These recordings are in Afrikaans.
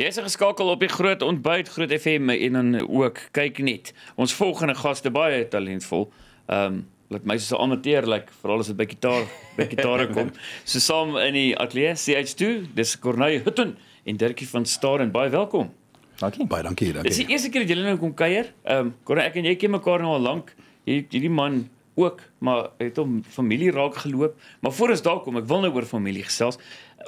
Jy is geskakel op die Groot Ontbyt Groot FM en dan ook kyk net. Ons volgende gaste baie talentvol. Ehm um, laat my so amateur lyk like, veral as dit by gitaar by gitare kom. So saam in die ateljee CH2, dis Corneille Hutten en Dirkie van Staar en baie welkom. Dankie. Baie dankie, dankie. Dis die eerste keer dat julle nou kom kuier. Ehm um, Corneille, ek en jy ken mekaar nou al lank. Hierdie man ook, maar het hom familie raak geloop. Maar voor ons daar kom, ek wil nou oor familie gesels.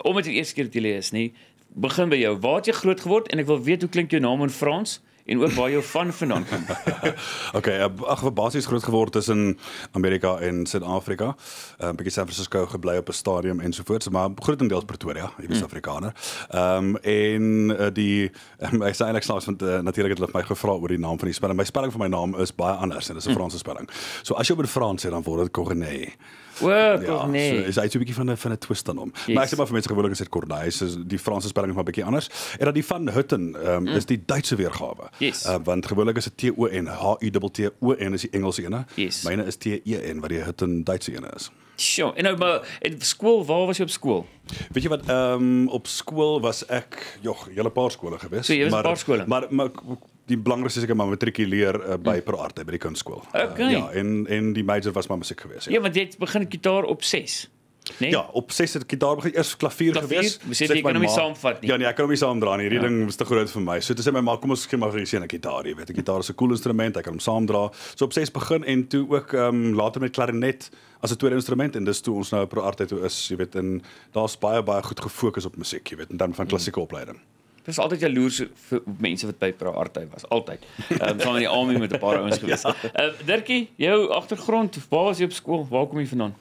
Omdat dit die eerste keer dat jy is, nê? Begin by jou. Waar het jy groot geword en ek wil weet hoe klink jou naam in Frans? en ook waar jou van vandaan kom. okay, eh, ag ek basies groot geword tussen Amerika en Suid-Afrika. 'n uh, eh, bietjie San Francisco gebly op 'n stadium ensovoorts, maar grootendeels Pretoria, jy is mm. Afrikaner. Ehm um, en uh, die um, ek sê eintlik snaaks want uh, natuurlik het hulle my gevra oor die naam van die spelling. My spelling van my naam is baie anders en dit is 'n mm. Franse spelling. So as jy op die Frans sê dan word dit Corneille. Wow, ja, nee. So, is hy so 'n bietjie van 'n van 'n twist dan hom. Yes. Maar ek sê maar vir mense gewoonlik is dit Corneille, so die Franse spelling is maar 'n bietjie anders. En dan die van Hutten, um, mm. is die Duitse weergawe. Yes. Uh, want gewoonlik is dit T O N H U T T O N is die Engelse ene. Yes. Myne is T E N wat die Hutten Duitse ene is. Sjoe, en nou maar in skool, waar was jy op skool? Weet jy wat, ehm um, op skool was ek, jog, hele paar skole gewees. So jy was maar, paar skole. Maar maar die belangrikste is ek maar matrikuleer uh, by hm. Pro Arte by die kunstskool. Okay. Uh, ja, en en die major was maar musiek gewees. Ja. ja, want jy het begin gitaar op 6. Nee? Ja, op 6 het gitaar begin eers klavier, klavier gewees. Jy sê jy kan hom nie saamvat nie. Ja, nee, ek kan hom nie saamdra nie. Hierdie ja. ding was te groot vir my. So toe sê my ma, kom ons gee maar vir die seun 'n gitaar, jy weet. 'n Gitaar is 'n cool instrument, ek kan hom saamdra. So op 6 begin en toe ook ehm um, later met klarinet as 'n tweede instrument en dis toe ons nou Pro Arte toe is, jy weet, en daar's baie baie goed gefokus op musiek, jy weet, en dan van klassieke hmm. opleiding. Dit is altyd jaloers vir mense wat by Pro Arte was, altyd. Ehm um, saam met die Ami met 'n paar ouens gewees. ja. uh, Dirkie, jou agtergrond, waar was jy op skool? Waar kom jy vandaan?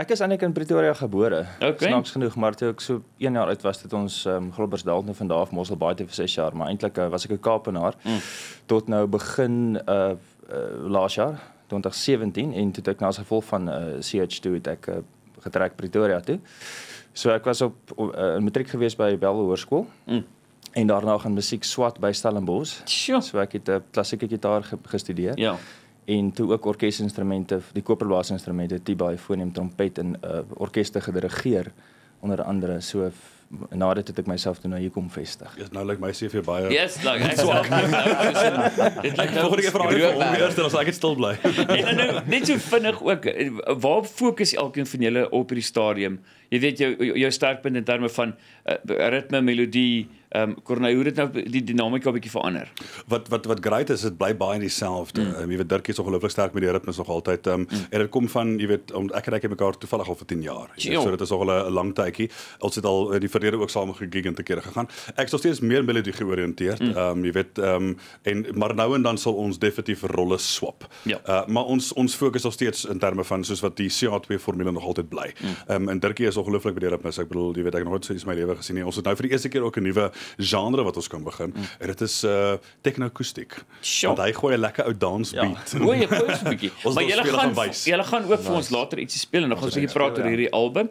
Ek is eintlik in Pretoria gebore. Okay. Snaaks genoeg, maar toe ek so 1 jaar oud was, het ons um, Gilbersdal nou van daar af Mosselbaai te vir 6 jaar, maar eintlik uh, was ek 'n Kaapenaar mm. tot nou begin uh, uh laas jaar 2017 en toe ek na as gevolg van uh, CH2 het ek uh, getrek Pretoria toe. So ek was op 'n uh, matriek gewees by Bellville Hoërskool. Mm. En daarna gaan musiek swat by Stellenbosch. Sure. So ek het 'n uh, klassieke gitaar gestudeer. Ja en toe ook orkesinstrumente, die koperblasinstrumente, tuba, fonium, trompet en uh, orkeste gedirigeer onder andere so nadat het ek myself toe nou hier kom vestig. Ja, nou lyk like my CV baie. Yes, like ek swak. Dit lyk nou vir die vraag om eers dan as ek stil bly. en nou net so vinnig ook, waar fokus elkeen van julle op hierdie stadium? Jy weet jou jou sterkpunt in terme van uh, ritme, melodie, Ehm um, Corneille, hoe het nou die dinamika 'n bietjie verander? Wat wat wat great is, dit bly baie dieselfde. Mm. Um, jy weet Dirk is ongelooflik sterk met die ritmes nog altyd. Ehm um, mm. en dit kom van jy weet om ek en ek het mekaar toevallig al vir 10 jaar. Weet, so dit is al 'n lang tydjie. Ons het al die verlede ook saam gegig en te kere gegaan. Ek is nog steeds meer melodie georiënteerd. Mm. Ehm mm. um, jy weet ehm um, en maar nou en dan sal ons definitief rolle swap. Ja. Uh maar ons ons fokus nog steeds in terme van soos wat die CA2 formule nog altyd bly. Mm. Ehm mm. um, en Dirkie is ongelooflik met die ritmes. Ek bedoel jy weet ek het nooit so iets in my lewe gesien nie. Ons het nou vir die eerste keer ook 'n nuwe genre wat ons kan begin. Mm. En dit is uh techno-akoestiek. Want hy gooi 'n lekker ou dance ja. beat. Ja. Gooi 'n poos bietjie. maar jy gaan jy gaan ook vir ons later ietsie speel en dan gaan ons 'n bietjie praat oor hierdie album.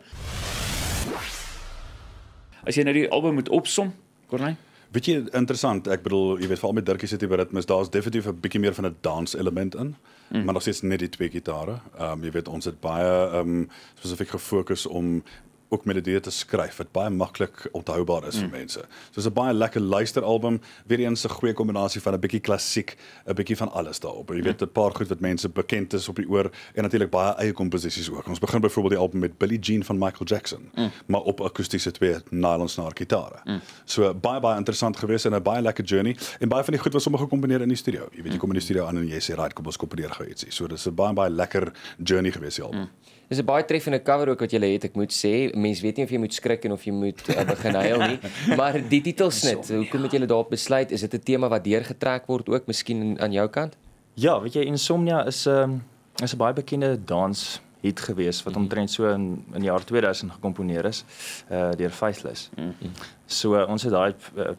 As jy nou die album moet opsom, Corneille Weet jy interessant, ek bedoel, jy weet veral met Dirkie se tipe ritmes, daar's definitief 'n bietjie meer van 'n dance element in, mm. maar nog steeds net die twee gitare. Ehm um, jy weet ons het baie ehm um, spesifiek gefokus om ook melodieë te skryf wat baie maklik onthoubaar is mm. vir mense. So 'n baie lekker luisteralbum, weer eens 'n goeie kombinasie van 'n bietjie klassiek, 'n bietjie van alles daarop. Jy weet 'n mm. paar goed wat mense bekend is op die oor en natuurlik baie eie komposisies ook. Ons begin byvoorbeeld die album met Billie Jean van Michael Jackson, mm. maar op akoestiese twee nylon snaar gitare. Mm. So baie baie interessant geweest en 'n baie lekker journey en baie van die goed was sommer gekombineer in die studio. Jy weet jy mm. kom in die studio aan en jy sê right, kom ons komponeer gou ietsie. So dis 'n baie baie lekker journey geweest die album. Mm. Dis 'n baie treffende cover ook wat jy het, ek moet sê. Mense weet nie of jy moet skrik en of jy moet uh, begin huil nie. Maar die titelsnit, hoekom het jy daarop besluit? Is dit 'n tema wat deurgetrek word ook miskien aan jou kant? Ja, weet jy Insomnia is 'n um, is 'n baie bekende dans hit gewees wat mhm. omtrent so in in die jaar 2000 gekomponeer is uh deur Faithless. Mm -hmm. So uh, ons het daai uh,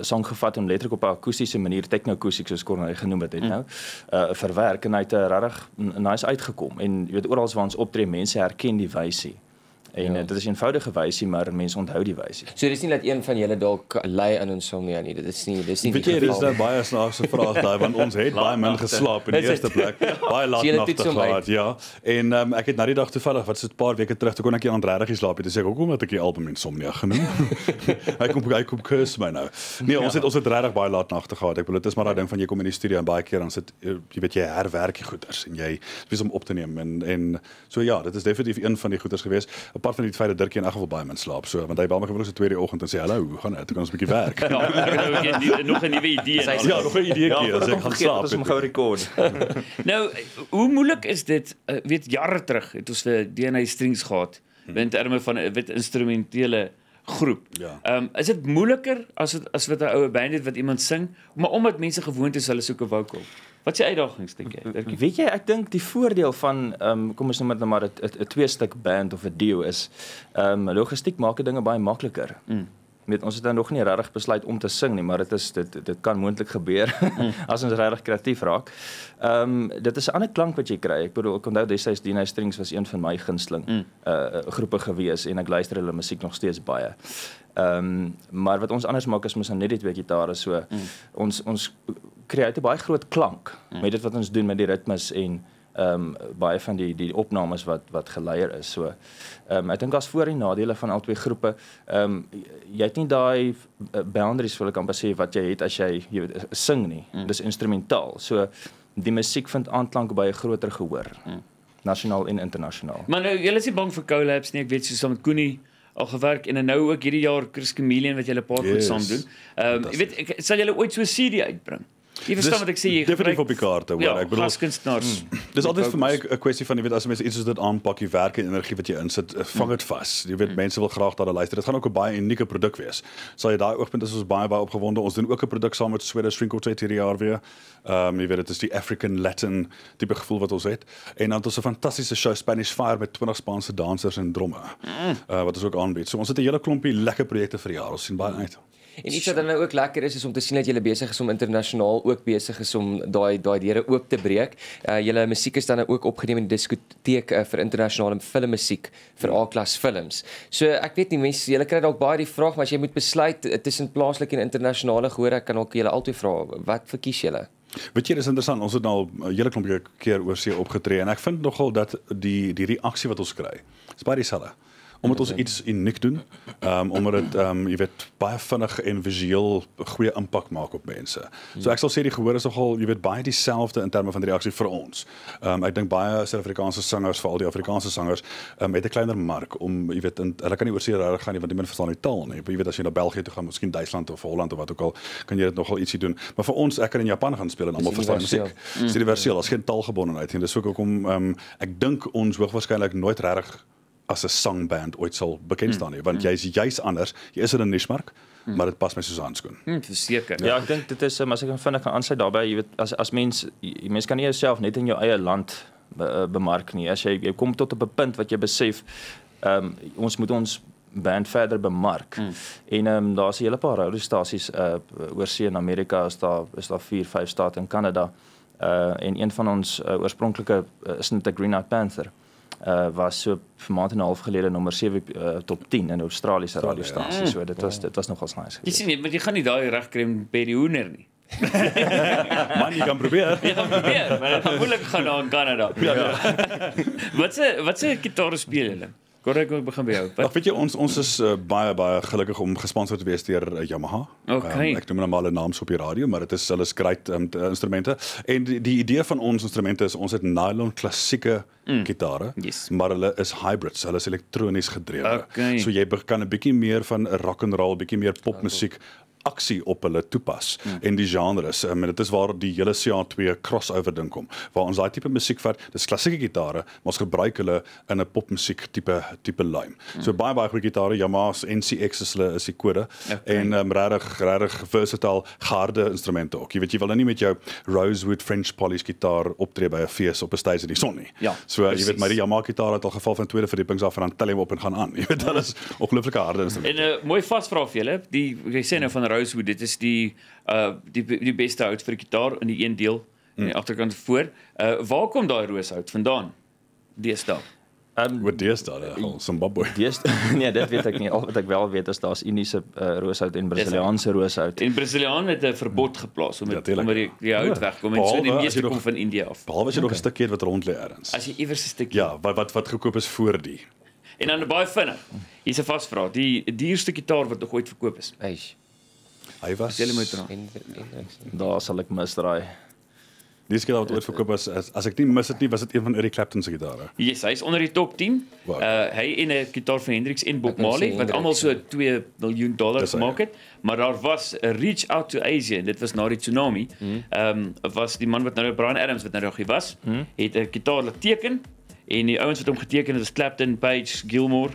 song gevat en letterlik op 'n akoestiese manier techno-akoestiek soos Corneille genoem het, het mm. nou uh verwerk en hy het uh, regtig nice uitgekom en jy weet oral waar ons optree mense herken die wysie En ja. dit is 'n eenvoudige wysie, maar mense onthou die wysie. So dis nie dat een van julle dalk lei aan insomnia nie. Dit is nie dis nie. Weet jy, dis nou baie snaakse vraag daai want ons het baie min geslaap in die eerste plek. Baie laat nagte gehad, ja. En um, ek het na die dag toevallig wat so 'n paar weke terug toe kon ek nie aan regtig slaap nie. Dis ek hoekom het ek die album insomnia genoem? ek kom ek kom curse my nou. Nee, ons ja. het ons het regtig baie laat nagte gehad. Ek bedoel dit is maar daai ding van jy kom in die studio en baie keer dan sit jy weet jy herwerk die goeders en jy spesiaal om op te neem en en so ja, dit is definitief een van die goeders geweest. Apart van die feit dat Dirkie in elk geval baie min slaap. So want hy bel my gewoonlik so 2:00 die oggend en sê hallo, hoe gaan dit? Ek kan ons 'n bietjie werk. ja, nou nog 'n nuwe idee. Ja, nog 'n idee gee as ek gaan slaap. Ons moet gou rekord. nou, hoe moeilik is dit? Uh, weet jare terug het ons vir DNA strings gehad hmm. in terme van 'n wit instrumentele groep. Ja. Ehm um, is dit moeiliker as het, as wat 'n oue band het wat iemand sing, maar omdat mense gewoond is hulle soek 'n vocal. Wat is die uitdagings dink jy? Weet jy, ek dink die voordeel van ehm um, kom ons noem dit nou maar 'n twee stuk band of 'n duo is ehm um, logistiek maak dinge baie makliker. Mm. Met ons het dan nog nie regtig besluit om te sing nie, maar dit is dit dit kan moontlik gebeur mm. as ons regtig kreatief raak. Ehm um, dit is 'n ander klank wat jy kry. Ek bedoel ek onthou destyds Dino Strings was een van my gunsteling mm. uh groepe gewees en ek luister hulle musiek nog steeds baie. Ehm um, maar wat ons anders maak is mos nou net die twee gitare so mm. ons ons uit 'n baie groot klank mm. met dit wat ons doen met die ritmes en ehm um, baie van die die opnames wat wat geleier is. So ehm um, ek dink daar's voor en nadele van albei groepe. Ehm um, jy het nie daai eh, boundaries wil ek amper sê wat jy het as jy jy weet sing nie. Mm. Dis instrumentaal. So die musiek vind aanklank by 'n groter gehoor. Mm. Nasionaal en internasionaal. Maar nou jy is nie bang vir collabs nie. Ek weet soos met Koenie al gewerk en nou ook hierdie jaar Chris Chameleon wat julle 'n paar yes. goed saam doen. Ehm um, jy weet ek, sal julle ooit so 'n CD uitbring? Jy verstaan wat ek sê, jy definitief op die kaarte, hoor. Ja, ek bedoel kunstenaars. Mm, dis altyd vir my 'n kwessie van jy weet as mense iets soos dit aanpak, die werk en energie wat jy insit, eh, vang dit vas. Jy weet mm. mense wil graag daar luister. Dit gaan ook 'n baie unieke produk wees. Sal jy daai oogpunt is ons baie baie opgewonde. Ons doen ook 'n produk saam met Swedish String Quartet hierdie jaar weer. Ehm um, jy weet dit is die African Latin tipe gevoel wat ons het. En dan het ons 'n fantastiese show Spanish Fire met 20 Spaanse dansers en dromme. Mm. Uh, wat ons ook aanbied. So ons het 'n hele klompie lekker projekte vir die jaar. Ons sien baie uit. Mm. En iets wat dan nou ook lekker is is om te sien dat julle besig is om internasionaal ook besig is om daai daai deure oop te breek. Uh julle musiek is dan nou ook opgeneem in die diskoteek uh, vir internasionale filmmusiek vir A-klas films. So ek weet nie mense julle kry dalk baie die vraag maar as jy moet besluit uh, tussen plaaslike en internasionale gehoor ek kan ook julle altyd vra wat verkies julle? Weet jy, dis interessant. Ons het nou al 'n hele klompie keer oor see opgetree en ek vind nogal dat die die reaksie wat ons kry, is baie dieselfde omdat ons iets uniek doen. Um, omdat dit ehm um, jy weet baie vinnig en visueel goeie impak maak op mense. So ek sal sê die gehoor is nogal jy weet baie dieselfde in terme van die reaksie vir ons. Ehm um, ek dink baie Suid-Afrikaanse sangers, veral die Afrikaanse sangers, ehm um, het 'n kleiner mark om jy weet in, hulle kan nie oor see reg gaan nie want die mense verstaan die taal nie. Jy weet as jy na België toe gaan, miskien Duitsland of Holland of wat ook al, kan jy dit nogal ietsie doen. Maar vir ons, ek kan in Japan gaan speel en almal verstaan musiek. Dis universeel, as geen taalgebondenheid nie. Dis ook hoekom ehm um, ek dink ons hoogwaarskynlik nooit regtig as 'n songband ooit sal bekend staan nie want mm. jy's juis anders jy is in 'n nismark mm. maar dit pas my soos aanskoon mm, verseker ja. ek dink dit is um, as ek vinnig kan aansluit daarbey jy weet as as mens mens kan nie jouself net in jou eie land be, uh, bemark nie as jy jy kom tot op 'n punt wat jy besef um, ons moet ons band verder bemark. Mm. En ehm um, daar's 'n hele paar radiostasies uh oor see in Amerika, is daar is daar 4, 5 state in Kanada. Uh en een van ons uh, oorspronklike uh, is net 'n Green Eyed Panther uh was so vir maand en 'n half gelede nommer 7 uh, top 10 in Australiese radiostasie. Ja. So dit was dit was nogals nice. Jy sien, maar jy gaan nie daai reg kry by die hoender nie. Man, jy kan probeer. Ja, probeer, maar dit gaan moeilik gaan na Kanada. Ja. ja. wat se wat se gitaar speel julle? Korrek, ek begin by jou. Wat weet jy ons ons is uh, baie baie gelukkig om gesponsor te wees deur uh, Yamaha. Okay. Um, ek noem nou maar 'n naam op die radio, maar dit is hulle great um, instrumente. En die, die idee van ons instrumente is ons het nylon klassieke mm. gitare, yes. maar hulle is hybrids, hulle is elektronies gedrewe. Okay. So jy kan 'n bietjie meer van 'n rock and roll, bietjie meer popmusiek aksie op hulle toepas. Hmm. en die genres um, en dit is waar die hele CA2 crossover ding kom waar ons daai tipe musiek vat. Dis klassieke gitare maar ons gebruik hulle in 'n popmusiek tipe tipe lyn hmm. so baie baie goeie gitare. Yamaha's NCX is hulle is die kode. Okay. en um, regtig regtig versatile harde instrumente ook. Jy weet jy wil nou nie met jou rosewood french polish gitaar optree by 'n fees op 'n stage in die son nie. Ja, so precies. jy weet my die Yamaha gitaar het al geval van tweede verdiepings af en dan tel hy op en gaan aan. Jy weet dit is ongelooflike harde instrumente. En 'n uh, mooi vasvra vir julle. Die jy sê nou van Rosewood, dit is die uh die die beste hout vir die gitaar in die een deel aan die mm. agterkant voor. Uh waar kom daai rooshout vandaan? Deesdae. Ehm Oor deesdae, uh, Zimbabwe. Dis nee, dit weet ek nie. Al wat ek wel weet is daar's Indiese uh, rooshout en Brasiliaanse rooshout. En Brasiliaan het 'n verbod geplaas om Ja, dit tuurlik. om die, die hout wegkom en so Behalwe die as meeste jy nog- kom van India af. Behalwe as jy nog 'n stukkie het wat rond lê ergens. As jy iewers 'n stukkie Ja, wat wat wat gekoop is voor die. En dan baie vinnig. Hier's 'n vasvraag. Die duurste gitaar wat nog ooit verkoop is. Eish. Hy was Jy moet dra. Daar sal ek misdraai. Die skill wat ooit verkoop is as, as ek nie mis dit nie, was dit een van Eric Clapton se gitare. Yes, hy's onder die top 10. Wow. Uh hy en 'n gitaar van Hendrix en Bob Marley wat almal so ja. 2 miljoen dollar hy, gemaak ja. het, maar daar was 'n reach out to Asia en dit was na die tsunami. Mhm. Ehm um, was die man wat nou Brian Adams wat nou hier was, Mhm. het 'n gitaar laat teken en die ouens wat hom geteken het was Clapton, Page, Gilmore.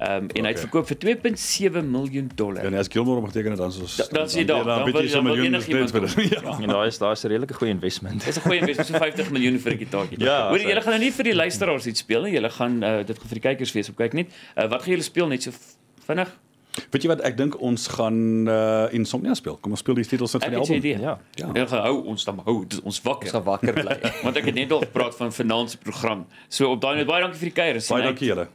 Ehm um, en hy het Okay. verkoop vir 2.7 miljoen dollar. Ja, nee, as Gilmore mag teken dan soos Da- dan is jy daar, dan wil- jy so miljoen enigiemand. Ja. En daar is daar is 'n redelike goeie investment. Dis 'n goeie investering, so 50 miljoen vir 'n gitaartjie. Ja, Hoor, so- julle gaan nou nie vir die luisteraars iets speel nie. Julle gaan uh, dit gaan vir die kykers wees op kyk net. Uh, wat gaan julle speel net so vinnig? Weet jy wat ek dink ons gaan uh, Insomnia speel. Kom ons speel die titels net van die het album. idee. Ja. Ja. Julle gaan hou ons dan hou ons ons wakker. gaan wakker bly. Want ek het net al gepraat van vanaand se program. So op daai net baie dankie vir die kuier. Baie dankie julle.